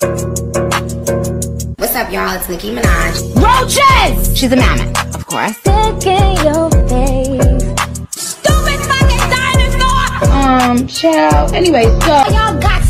What's up, y'all? It's Nicki Minaj. Roaches! She's a mammoth, of course. Look in your face. Stupid fucking dinosaur! Um, child. Anyway, so Y'all got.